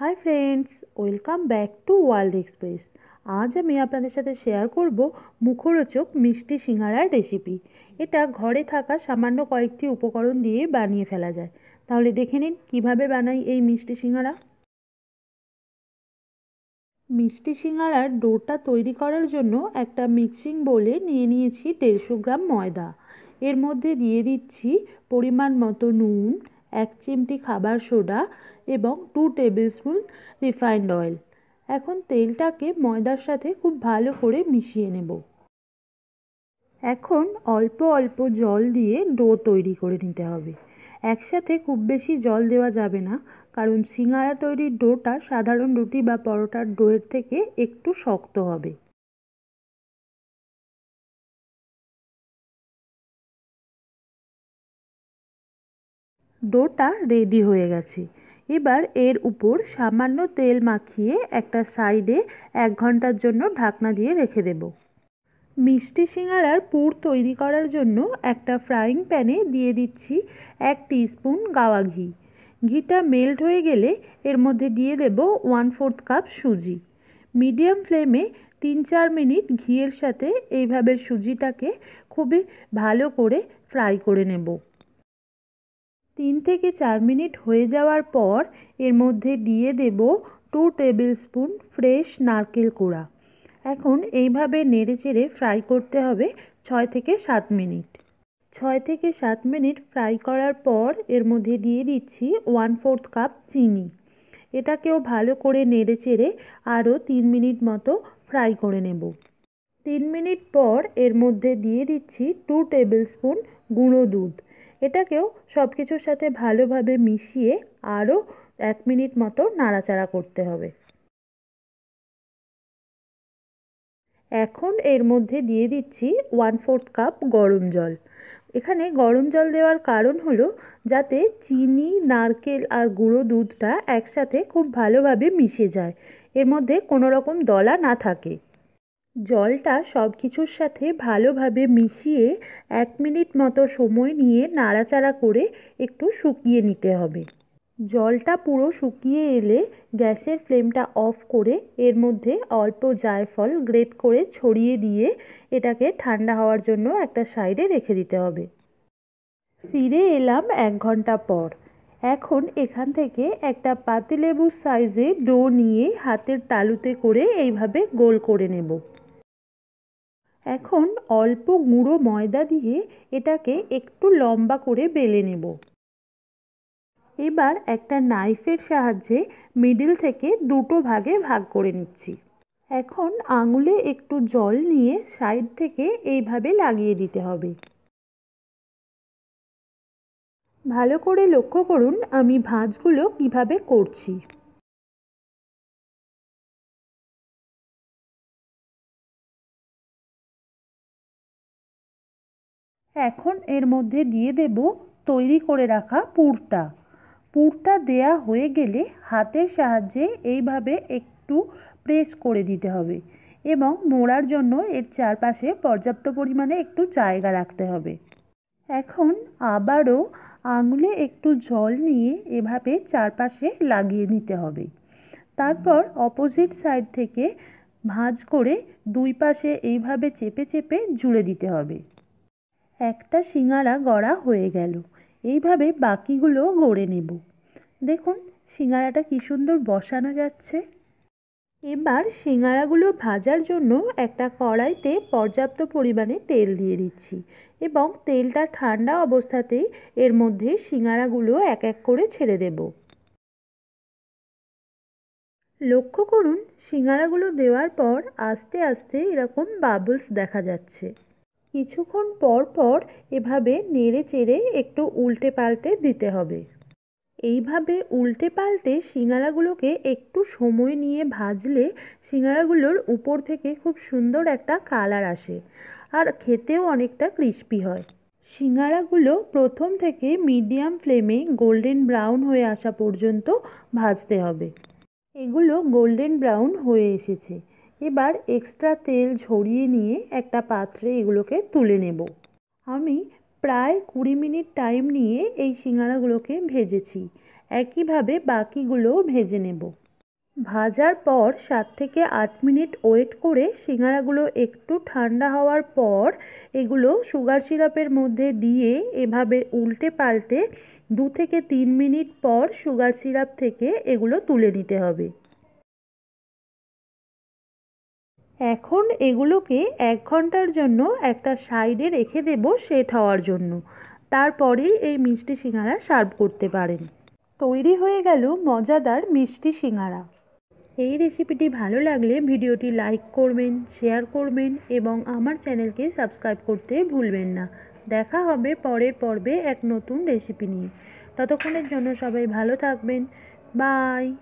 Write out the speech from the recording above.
Hi friends, welcome back to world express. আজ আমি আপনাদের সাথে শেয়ার করব মুখরোচক মিষ্টি সিঙ্গারার রেসিপি। এটা ঘরে থাকা সামান্য কয়েকটি উপকরণ দিয়ে বানিয়ে ফেলা যায়। তাহলে দেখে নিন কীভাবে বানাই এই মিষ্টি সিঙ্গারা। মিষ্টি সিঙ্গারার ডোটা তৈরি করার জন্য একটা মিক্সিং বোলে নিয়ে নিয়েছি দেড়শো গ্রাম ময়দা। এর মধ্যে দিয়ে দিচ্ছি পরিমাণ মতো নুন এক চিমটি খাবার সোডা এবং two table spoon refined oil এখন তেলটাকে ময়দার সাথে খুব ভালো করে মিশিয়ে নেব। এখন অল্প অল্প জল দিয়ে ডো তৈরি করে নিতে হবে। একসাথে খুব বেশি জল দেওয়া যাবে না, কারণ সিঙ্গারা তৈরির ডোটা সাধারণ রুটি বা পরোটার ডোয়ের থেকে একটু শক্ত হবে। ডোটা রেডি হয়ে গেছে। এবার এর উপর সামান্য তেল মাখিয়ে একটা সাইডে এক ঘণ্টার জন্য ঢাকনা দিয়ে রেখে দেব। মিষ্টি সিঙ্গারার পুর তৈরি করার জন্য একটা ফ্রাইং প্যানে দিয়ে দিচ্ছি এক স্পুন গাওয়া ঘি। ঘিটা মেল্ট হয়ে গেলে এর মধ্যে দিয়ে দেব ওয়ান ফোর্থ কাপ সুজি। মিডিয়াম ফ্লেমে তিন চার মিনিট ঘিয়ের সাথে এইভাবে সুজিটাকে খুবই ভালো করে ফ্রাই করে নেব। তিন থেকে চার মিনিট হয়ে যাওয়ার পর এর মধ্যে দিয়ে দেব টু টেবিল স্পুন ফ্রেশ নারকেল কোড়া। এখন এইভাবে নেড়ে চেড়ে ফ্রাই করতে হবে ছয় থেকে সাত মিনিট। ছয় থেকে সাত মিনিট ফ্রাই করার পর এর মধ্যে দিয়ে দিচ্ছি ওয়ান ফোর্থ কাপ চিনি। এটাকেও ভালো করে নেড়ে চেড়ে আরও তিন মিনিট মতো ফ্রাই করে নেব। তিন মিনিট পর এর মধ্যে দিয়ে দিচ্ছি টু টেবিল স্পুন গুঁড়ো দুধ। এটাকেও সব কিছুর সাথে ভালোভাবে মিশিয়ে আরও এক মিনিট মতো নাড়াচাড়া করতে হবে। এখন এর মধ্যে দিয়ে দিচ্ছি ওয়ান ফোর্থ কাপ গরম জল। এখানে গরম জল দেওয়ার কারণ হলো যাতে চিনি, নারকেল আর গুঁড়ো দুধটা একসাথে খুব ভালোভাবে মিশে যায়। এর মধ্যে কোনো রকম দলা না থাকে। জলটা সব কিছুর সাথে ভালোভাবে মিশিয়ে এক মিনিট মতো সময় নিয়ে নাড়াচাড়া করে একটু শুকিয়ে নিতে হবে। জলটা পুরো শুকিয়ে এলে গ্যাসের ফ্লেমটা অফ করে এর মধ্যে অল্প জায়ফল গ্রেট করে ছড়িয়ে দিয়ে এটাকে ঠান্ডা হওয়ার জন্য একটা সাইডে রেখে দিতে হবে। ফিরে এলাম এক ঘণ্টা পর। এখন এখান থেকে একটা পাতিলেবুর সাইজে ডো নিয়ে হাতের তালুতে করে এইভাবে গোল করে নেব। এখন অল্প গুঁড়ো ময়দা দিয়ে এটাকে একটু লম্বা করে বেলে নেব। এবার একটা নাইফের সাহায্যে মিডিল থেকে দুটো ভাগে ভাগ করে নিচ্ছি। এখন আঙুলে একটু জল নিয়ে সাইড থেকে এইভাবে লাগিয়ে দিতে হবে। ভালো করে লক্ষ্য করুন আমি ভাঁজগুলো কীভাবে করছি। এখন এর মধ্যে দিয়ে দেব তৈরি করে রাখা পুরটা। পুরটা দেয়া হয়ে গেলে হাতের সাহায্যে এইভাবে একটু প্রেস করে দিতে হবে এবং মোড়ার জন্য এর চারপাশে পর্যাপ্ত পরিমাণে একটু জায়গা রাখতে হবে। এখন আবারও আঙুলে একটু জল নিয়ে এভাবে চারপাশে লাগিয়ে নিতে হবে। তারপর অপোজিট সাইড থেকে ভাঁজ করে দুই পাশে এইভাবে চেপে চেপে জুড়ে দিতে হবে। একটা সিঙ্গারা গড়া হয়ে গেল। এইভাবে বাকিগুলো গড়ে নেব। দেখুন সিঙ্গারাটা কী সুন্দর বসানো যাচ্ছে। এবার সিঙ্গারাগুলো ভাজার জন্য একটা কড়াইতে পর্যাপ্ত পরিমাণে তেল দিয়ে দিচ্ছি এবং তেলটা ঠান্ডা অবস্থাতেই এর মধ্যে সিঙ্গারাগুলো এক এক করে ছেড়ে দেব। লক্ষ্য করুন সিঙ্গারাগুলো দেওয়ার পর আস্তে আস্তে এরকম বাবলস দেখা যাচ্ছে। কিছুক্ষণ পর পর এভাবে নেড়ে চেড়ে একটু উল্টে পাল্টে দিতে হবে। এইভাবে উল্টে পাল্টে সিঙ্গারাগুলোকে একটু সময় নিয়ে ভাজলে সিঙ্গারাগুলোর উপর থেকে খুব সুন্দর একটা কালার আসে আর খেতেও অনেকটা ক্রিস্পি হয়। সিঙ্গারাগুলো প্রথম থেকে মিডিয়াম ফ্লেমে গোল্ডেন ব্রাউন হয়ে আসা পর্যন্ত ভাজতে হবে। এগুলো গোল্ডেন ব্রাউন হয়ে এসেছে। এবার এক্সট্রা তেল ঝরিয়ে নিয়ে একটা পাত্রে এগুলোকে তুলে নেব। আমি প্রায় কুড়ি মিনিট টাইম নিয়ে এই সিঙ্গারাগুলোকে ভেজেছি। একইভাবে বাকিগুলোও ভেজে নেব। ভাজার পর সাত থেকে আট মিনিট ওয়েট করে সিঙ্গারাগুলো একটু ঠান্ডা হওয়ার পর এগুলো সুগার সিরাপের মধ্যে দিয়ে এভাবে উল্টে পাল্টে দু থেকে তিন মিনিট পর সুগার সিরাপ থেকে এগুলো তুলে নিতে হবে। এখন এগুলোকে এক ঘণ্টার জন্য একটা সাইডে রেখে দেব সেট হওয়ার জন্য। তারপরেই এই মিষ্টি সিঙ্গারা সার্ভ করতে পারেন। তৈরি হয়ে গেল মজাদার মিষ্টি সিঙ্গারা। এই রেসিপিটি ভালো লাগলে ভিডিওটি লাইক করবেন, শেয়ার করবেন এবং আমার চ্যানেলকে সাবস্ক্রাইব করতে ভুলবেন না। দেখা হবে পরের পর্বে এক নতুন রেসিপি নিয়ে। ততক্ষণের জন্য সবাই ভালো থাকবেন। বাই!